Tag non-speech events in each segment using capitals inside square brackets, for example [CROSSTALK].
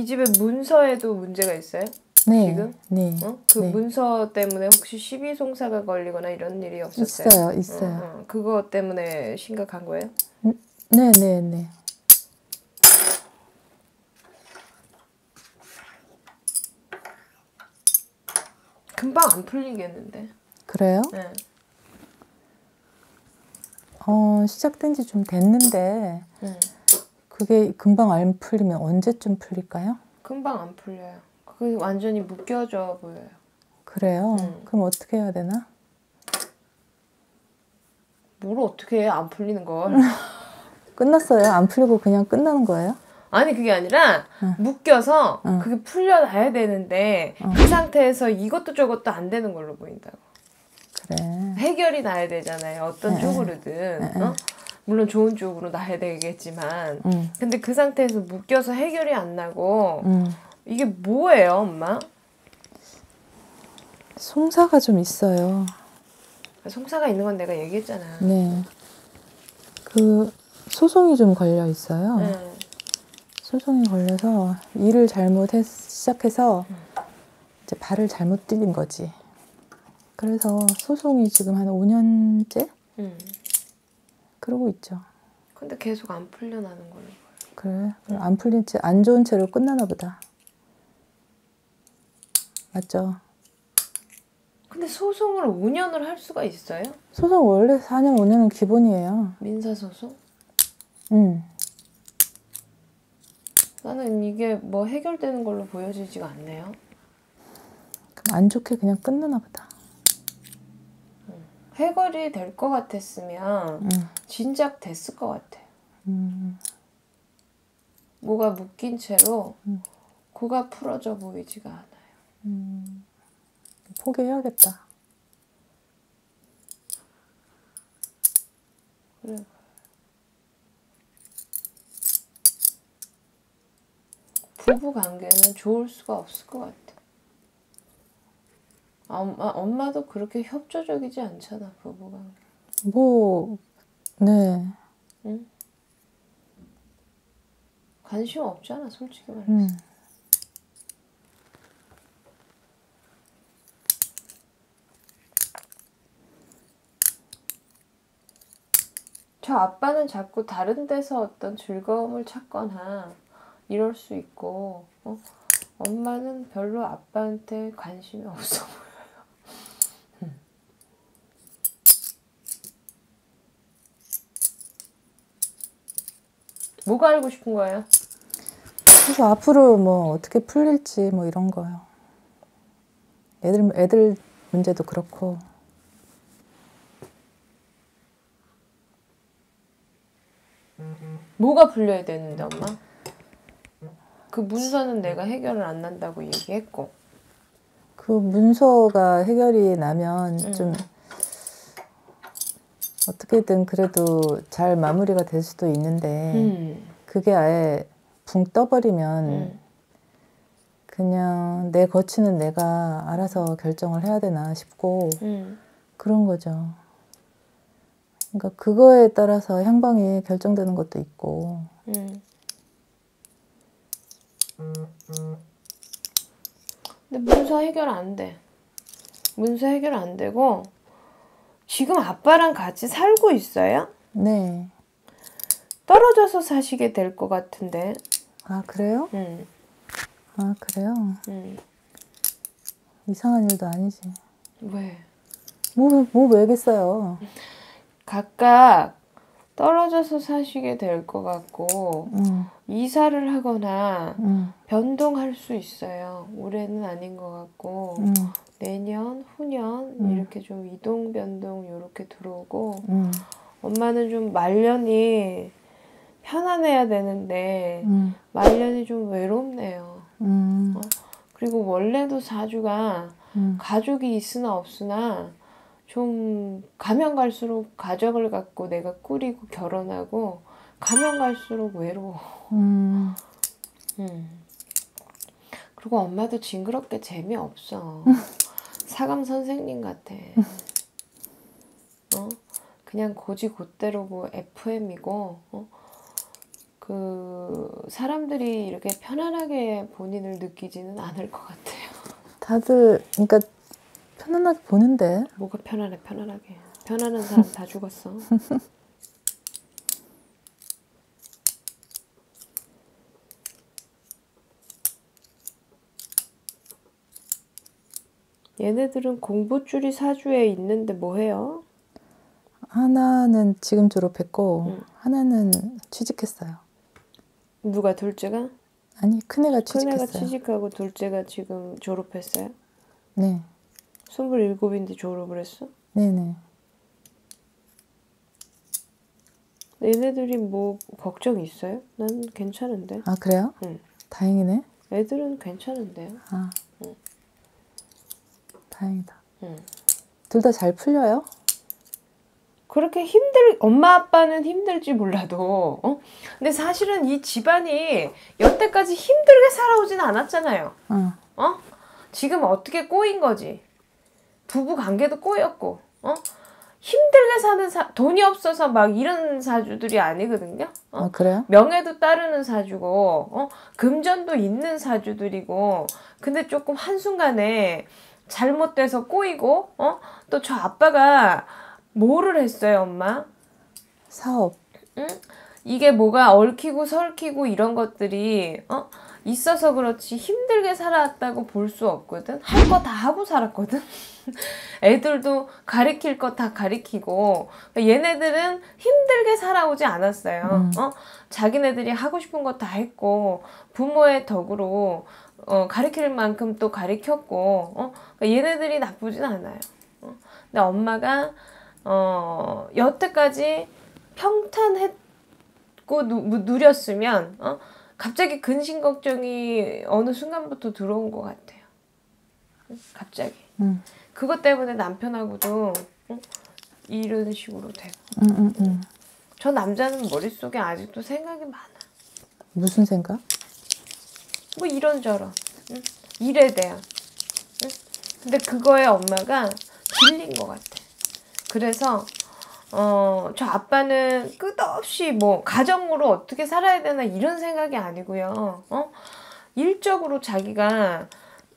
이 집의 문서에도 문제가 있어요? 네. 지금? 네. 어? 그 네. 문서 때문에 혹시 시비송사가 걸리거나 이런 일이 없었어요? 있어요, 있어요. 어, 어. 그거 때문에 심각한 거예요? 네, 네, 네. 금방 안 풀리겠는데. 그래요? 네. 어, 시작된 지 좀 됐는데 음. 그게 금방 안 풀리면 언제쯤 풀릴까요? 금방 안 풀려요. 그게 완전히 묶여져 보여요. 그래요. 음. 그럼 어떻게 해야 되나? 뭘 어떻게 해? 안 풀리는 걸. [LAUGHS] 끝났어요. 안 풀리고 그냥 끝나는 거예요? 아니 그게 아니라 응. 묶여서 응. 그게 풀려나야 되는데 응. 그 상태에서 이것도 저것도 안 되는 걸로 보인다고. 그래. 해결이 나야 되잖아요. 어떤 응, 쪽으로든. 응, 어? 물론 좋은 쪽으로 나야 되겠지만. 응, 근데 그 상태에서 묶여서 해결이 안 나고 응. 이게 뭐예요, 엄마? 송사가 좀 있어요. 송사가 있는 건 내가 얘기했잖아. 네. 그 소송이 좀 걸려 있어요. 응. 소송이 걸려서 일을 잘못해 시작해서 이제 발을 잘못 디딘 거지. 그래서 소송이 지금 한 5년째 응. 그러고 있죠. 근데 계속 안 풀려나는 걸로. 그래. 안 풀린 채, 안 좋은 채로 끝나나 보다. 맞죠? 근데 소송을 5년을 할 수가 있어요? 소송 원래 4년, 5년은 기본이에요. 민사소송? 응. 나는 이게 뭐 해결되는 걸로 보여지지가 않네요. 그럼 안 좋게 그냥 끝나나 보다. 해결이 될 것 같았으면 응. 진작 됐을 것 같아. 음, 뭐가 묶인 채로 음. 코가 풀어져 보이지가 않아요. 음. 포기해야겠다. 그래. 부부 관계는 좋을 수가 없을 것 같아. 아, 엄마, 엄마도 그렇게 협조적이지 않잖아, 부부 관계. 뭐, 네. 응? 관심 없잖아, 솔직히 말해서. 음. 저 아빠는 자꾸 다른 데서 어떤 즐거움을 찾거나 이럴 수 있고, 어? 엄마는 별로 아빠한테 관심이 [LAUGHS] 없어 보여 뭐가 알고 싶은 거예요? 그래서 앞으로 뭐 어떻게 풀릴지 뭐 이런 거요. 애들, 애들 문제도 그렇고. 뭐가 풀려야 되는데, 엄마? 그 문서는 내가 해결을 안 난다고 얘기했고, 그 문서가 해결이 나면 음. 좀 어떻게든 그래도 잘 마무리가 될 수도 있는데 음. 그게 아예 붕 떠버리면 음. 그냥 내 거치는 내가 알아서 결정을 해야 되나 싶고 음. 그런 거죠. 그러니까 그거에 따라서 향방이 결정되는 것도 있고 음. 근데 문서 해결 안 돼. 문서 해결 안 되고 지금 아빠랑 같이 살고 있어요? 네. 떨어져서 사시게 될 것 같은데. 아 그래요? 음. 아 그래요? 음. 이상한 일도 아니지. 왜? 뭐 뭐 왜겠어요? 각각 떨어져서 사시게 될 것 같고 응, 이사를 하거나 응, 변동할 수 있어요. 올해는 아닌 것 같고 응, 내년, 후년 음. 이렇게 좀 이동 변동 이렇게 들어오고 응, 엄마는 좀 말년이 편안해야 되는데 응, 말년이 좀 외롭네요. 응, 그리고 원래도 사주가 응. 가족이 있으나 없으나 좀 가면 갈수록 가족을 갖고 내가 꾸리고 결혼하고 가면 갈수록 외로워. 음, 음. 그리고 엄마도 징그럽게 재미없어. [LAUGHS] 사감 선생님 같아. 어? 그냥 고지 곧대로고 FM이고 어? 그그 사람들이 이렇게 편안하게 본인을 느끼지는 않을 것 같아요. 다들 그러니까 편안하게 보는데 뭐가 편안해 편안하게 편안한 사람 다 죽었어. [LAUGHS] 얘네들은 공부줄이 사주에 있는데 뭐 해요? 하나는 지금 졸업했고 응. 하나는 취직했어요. 누가 둘째가? 아니 큰애가 큰애가 취직했어요. 취직하고 둘째가 지금 졸업했어요? 네, 스물일곱인데 졸업을 했어? 네네. 얘네들이 뭐 걱정 있어요? 난 괜찮은데. 아 그래요? 응. 다행이네. 애들은 괜찮은데요. 아 응. 다행이다. 응. 둘다 잘 풀려요? 그렇게 힘들 엄마 아빠는 힘들지 몰라도 어? 근데 사실은 이 집안이 여태까지 힘들게 살아오진 않았잖아요. 어. 어? 지금 어떻게 꼬인 거지? 부부 관계도 꼬였고, 어? 힘들게 사는 사, 돈이 없어서 막 이런 사주들이 아니거든요. 어? 아 그래요? 명예도 따르는 사주고, 어? 금전도 있는 사주들이고, 근데 조금 한순간에 잘못돼서 꼬이고, 어? 또 저 아빠가 뭐를 했어요, 엄마? 사업. 이게 뭐가 얽히고 설키고 이런 것들이 어? 있어서 그렇지 힘들게 살아왔다고 볼 수 없거든. 할 거 다 하고 살았거든. [LAUGHS] 애들도 가리킬 거 다 가리키고 그러니까 얘네들은 힘들게 살아오지 않았어요. 음. 어? 자기네들이 하고 싶은 거 다 했고 부모의 덕으로 어, 가리킬 만큼 또 가리켰고 어? 그러니까 얘네들이 나쁘진 않아요. 어? 근데 엄마가 어, 여태까지 평탄했고 누, 뭐 누렸으면 어? 갑자기 근심 걱정이 어느 순간부터 들어온 것 같아요. 응? 갑자기. 응. 그것 때문에 남편하고도 어? 이런 식으로 되고. 응, 응, 응. 저 남자는 머릿속에 아직도 생각이 많아. 무슨 생각? 뭐 이런저런. 응? 일에 대한. 응? 근데 그거에 엄마가 질린 것 같아. 그래서 어, 저 아빠는 끝없이 뭐 가정으로 어떻게 살아야 되나 이런 생각이 아니고요. 어? 일적으로 자기가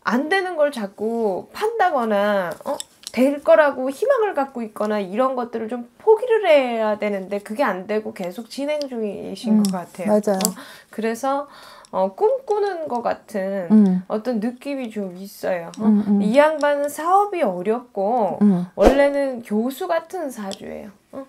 안 되는 걸 자꾸 판다거나 어? 될 거라고 희망을 갖고 있거나 이런 것들을 좀 포기를 해야 되는데 그게 안 되고 계속 진행 중이신 음, 것 같아요. 맞아요. 어? 그래서 어, 꿈꾸는 것 같은 응, 어떤 느낌이 좀 있어요. 어? 응, 응. 이 양반은 사업이 어렵고 응. 원래는 교수 같은 사주예요. 어?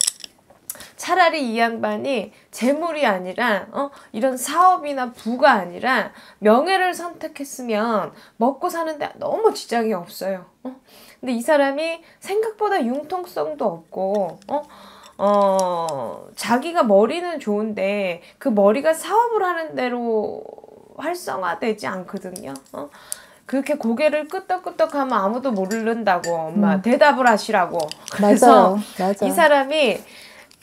차라리 이 양반이 재물이 아니라 어? 이런 사업이나 부가 아니라 명예를 선택했으면 먹고 사는데 너무 지장이 없어요. 어? 근데 이 사람이 생각보다 융통성도 없고 어? 어, 자기가 머리는 좋은데 그 머리가 사업을 하는 대로 활성화되지 않거든요. 어? 그렇게 고개를 끄덕끄덕 하면 아무도 모른다고 엄마 음. 대답을 하시라고. 그래서 맞아요. 맞아. 이 사람이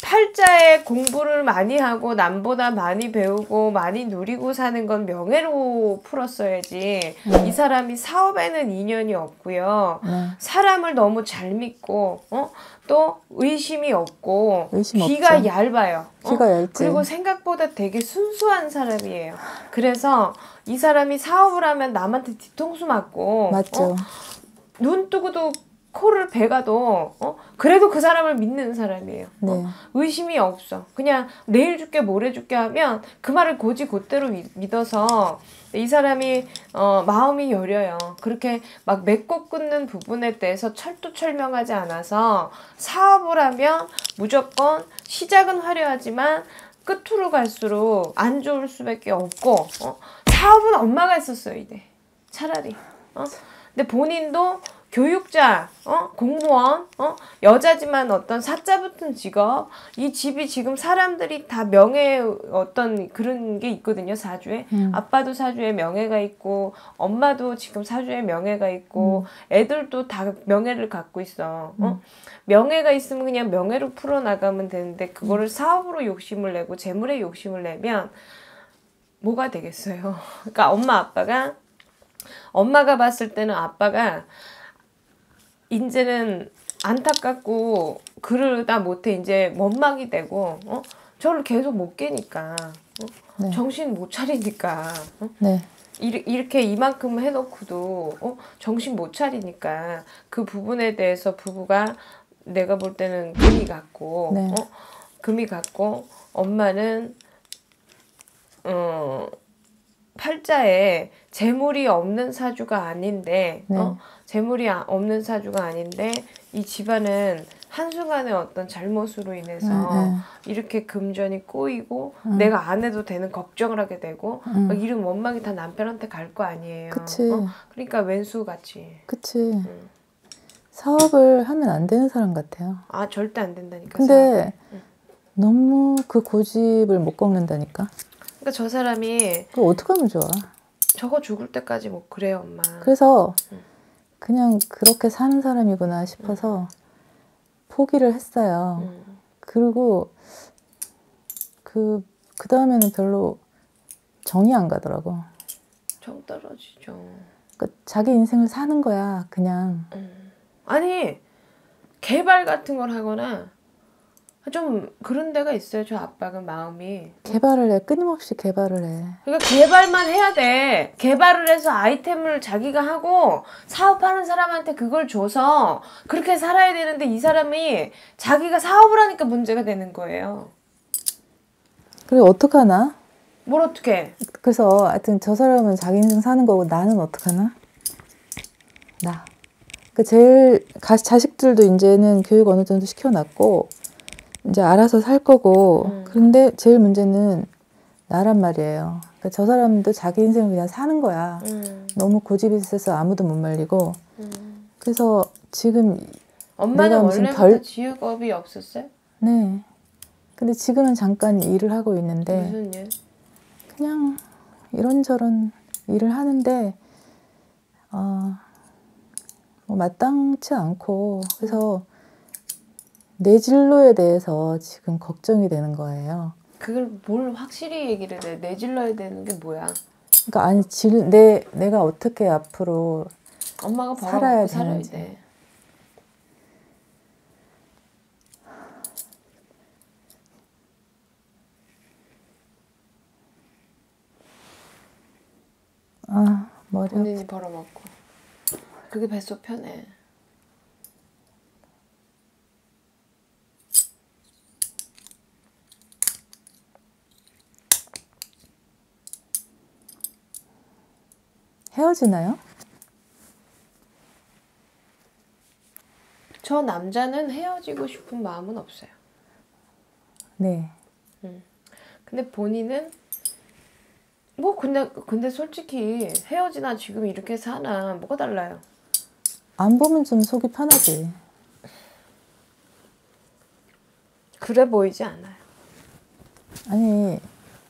팔자에 공부를 많이 하고 남보다 많이 배우고 많이 누리고 사는 건 명예로 풀었어야지. 음. 이 사람이 사업에는 인연이 없고요. 네. 사람을 너무 잘 믿고 어? 또 의심이 없고 의심 귀가 없죠. 얇아요. 어? 귀가 얇지. 그리고 생각보다 되게 순수한 사람이에요. 그래서 이 사람이 사업을 하면 남한테 뒤통수 맞고 맞죠. 어? 눈 뜨고도 코를 베가도 어? 그래도 그 사람을 믿는 사람이에요. 네. 어? 의심이 없어. 그냥 내일 줄게 모레 줄게 하면 그 말을 고지 곧대로 미- 믿어서 이 사람이 어, 마음이 여려요. 그렇게 막 맺고 끊는 부분에 대해서 철두철명하지 않아서 사업을 하면 무조건 시작은 화려하지만 끝으로 갈수록 안 좋을 수밖에 없고 어? 사업은 엄마가 했었어요 이제 차라리. 어? 근데 본인도 교육자, 어? 공무원, 어? 여자지만 어떤 사자 붙은 직업, 이 집이 지금 사람들이 다 명예 어떤 그런 게 있거든요, 사주에. 음. 아빠도 사주에 명예가 있고, 엄마도 지금 사주에 명예가 있고, 애들도 다 명예를 갖고 있어. 어? 명예가 있으면 그냥 명예로 풀어나가면 되는데, 그거를 사업으로 욕심을 내고, 재물에 욕심을 내면, 뭐가 되겠어요. [LAUGHS] 그러니까 엄마 아빠가 엄마가 봤을 때는 아빠가 이제는 안타깝고 그러다 못해 이제 원망이 되고 어? 저를 계속 못 깨니까 네. 정신 못 차리니까 어? 네. 이- 이렇게 이만큼 해놓고도 어? 정신 못 차리니까 그 부분에 대해서 부부가 내가 볼 때는 금이 갔고 네. 어? 금이 갔고 엄마는 어 팔자에 재물이 없는 사주가 아닌데 네. 어? 재물이 아- 없는 사주가 아닌데 이 집안은 한순간의 어떤 잘못으로 인해서 네, 이렇게 금전이 꼬이고 음. 내가 안 해도 되는 걱정을 하게 되고 음. 막 이런 원망이 다 남편한테 갈 거 아니에요. 그치. 어? 그러니까 왼수 같이. 그치. 음. 사업을 하면 안 되는 사람 같아요. 아 절대 안 된다니까. 근데 응. 너무 그 고집을 못 꺾는다니까. 그러니까 저 사람이 그걸 어떻게 하면 좋아? 저거 죽을 때까지 뭐 그래요, 엄마. 그래서 응. 그냥 그렇게 사는 사람이구나 싶어서 포기를 했어요. 음. 그리고 그, 그 다음에는 별로 정이 안 가더라고. 정 떨어지죠. 그러니까 자기 인생을 사는 거야, 그냥. 음. 아니 개발 같은 걸 하거나 좀 그런 데가 있어요. 저 아빠가 마음이. 개발을 해, 끊임없이 개발을 해. 그러니까 개발만 해야 돼. 개발을 해서 아이템을 자기가 하고 사업하는 사람한테 그걸 줘서 그렇게 살아야 되는데 이 사람이 자기가 사업을 하니까 문제가 되는 거예요. 그리고 어떡하나? 뭘 어떻게? 그래서 하여튼 저 사람은 자기 인생 사는 거고 나는 어떡하나? 나. 그 제일 가, 자식들도 이제는 교육 어느 정도 시켜놨고 이제 알아서 살 거고 음. 그런데 제일 문제는 나란 말이에요. 그러니까 저 사람도 자기 인생을 그냥 사는 거야. 음, 너무 고집이 있어서 아무도 못 말리고 음. 그래서 지금 엄마는 원래부터 별- 지역업이 없었어요? 네. 근데 지금은 잠깐 일을 하고 있는데 무슨 일? 그냥 이런저런 일을 하는데 어, 뭐 마땅치 않고 그래서 내 진로에 대해서 지금 걱정이 되는 거예요. 그걸 뭘 확실히 얘기를 해. 내질러야 되는 게 뭐야? 그러니까 아니 질, 내 내가 어떻게 앞으로 엄마가 살아야 살아야 되는지. 돼. 아 머리 본인이 벌어먹고. 그게 뱃속 편해. 헤어지나요? 저 남자는 헤어지고 싶은 마음은 없어요. 네. 근데 본인은 뭐 근데 근데 솔직히 헤어지나 지금 이렇게 사나 뭐가 달라요? 안 보면 좀 속이 편하지. 그래 보이지 않아요. 아니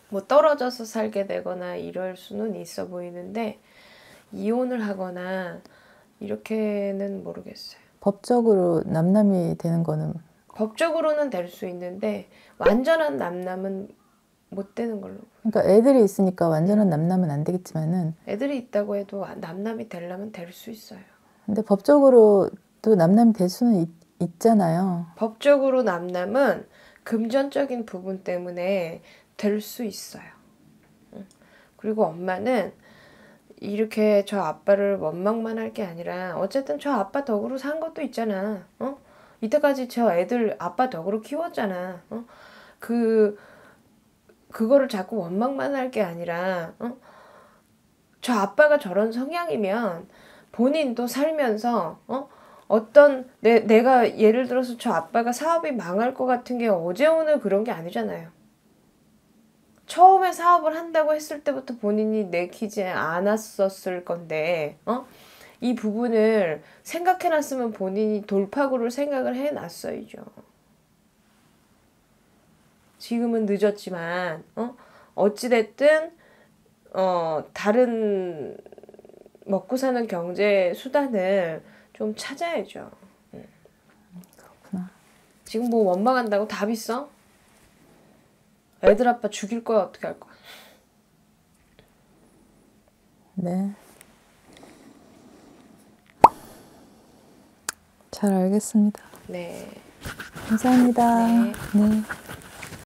뭐 떨어져서 살게 되거나 이럴 수는 있어 보이는데 이혼을 하거나 이렇게는 모르겠어요. 법적으로 남남이 되는 거는 법적으로는 될 수 있는데 완전한 남남은 못 되는 걸로. 그러니까 애들이 있으니까 완전한 남남은 안 되겠지만은 애들이 있다고 해도 남남이 되려면 될 수 있어요. 근데 법적으로도 남남이 될 수는 있, 있잖아요. 법적으로 남남은 금전적인 부분 때문에 될 수 있어요. 응. 그리고 엄마는 이렇게 저 아빠를 원망만 할 게 아니라 어쨌든 저 아빠 덕으로 산 것도 있잖아. 어? 이때까지 저 애들 아빠 덕으로 키웠잖아. 어? 그 그거를 자꾸 원망만 할 게 아니라 어? 저 아빠가 저런 성향이면 본인도 살면서 어? 어떤 내, 내가 예를 들어서 저 아빠가 사업이 망할 것 같은 게 어제 오늘 그런 게 아니잖아요. 처음에 사업을 한다고 했을 때부터 본인이 내키지 않았었을 건데, 어? 이 부분을 생각해놨으면 본인이 돌파구를 생각을 해놨어야죠. 지금은 늦었지만, 어? 어찌됐든, 어, 다른 먹고 사는 경제 수단을 좀 찾아야죠. 그렇구나. 지금 뭐 원망한다고 답 있어? 애들 아빠 죽일 거야 어떻게 할 거야? 네. 잘 알겠습니다. 네. 감사합니다. 네. 네.